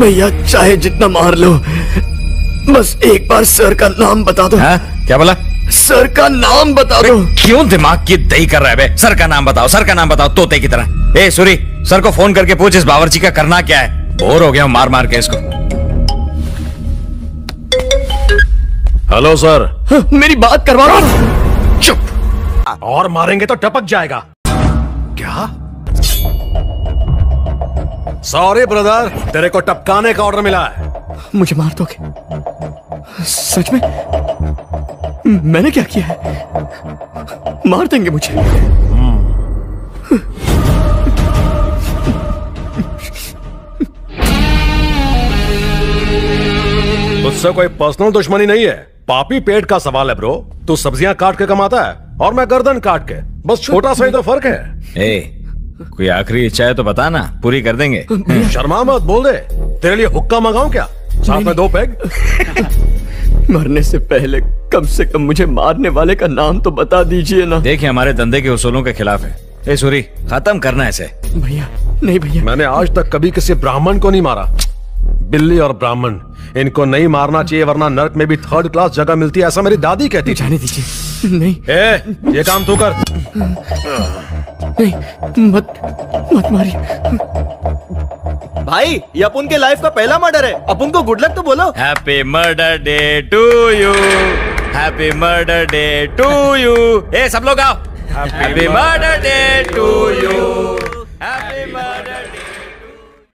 भैया चाहे जितना मार लो बस एक बार सर का नाम बता दो। हाँ? क्या बोला? सर का नाम बता दो। क्यों दिमाग की दही कर रहा है बे? सर का नाम बताओ सर का नाम बताओ तोते की तरह। ए सूरी सर को फ़ोन करके पूछ इस बावर्ची का करना क्या है? बोर हो गया हूँ मार मार के इसको। Hello sir. हाँ, मेरी बात करवा चुप। और मारेंगे तो टपक जाएगा। क्या? सॉरी ब्रदर तेरे को टपकाने का ऑर्डर मिला है। मुझे मार दोगे? सच में? मैंने क्या किया है? मार देंगे मुझे। उससे कोई पर्सनल दुश्मनी नहीं है। पापी पेट का सवाल है ब्रो तू सब्ज़ियाँ काट के कमाता है और मैं गर्दन काट के। बस छोटा सा ही तो फ़र्क है। ए कोई आखिरी इच्छा है तो बता ना पूरी कर देंगे। शर्मा मत बोल दे तेरे लिए हुक्का मंगाऊं क्या? साथ में दो पैग? मरने से पहले कम से कम मुझे मारने वाले का नाम तो बता दीजिए ना। देखिए हमारे धंधे के उसूलों के खिलाफ है। ए सूरी खत्म करना है इसे। भैया नहीं भैया। मैंने आज तक कभी किसी ब्राह्मण को नहीं मारा। बिल्ली और ब्राह्मण इनको नहीं मारना चाहिए वरना नर्क में भी थर्ड क्लास जगह मिलती है ऐसा मेरी दादी कहती जाने दीजिए। नहीं। ए ये काम तू कर। नहीं मत मत मारिए। भाई ये अपन के लाइफ का पहला मर्डर है। अपन को गुड लक तो बोलो। Happy murder day to you happy murder day to you ए सब लोग आओ। Happy murder day to you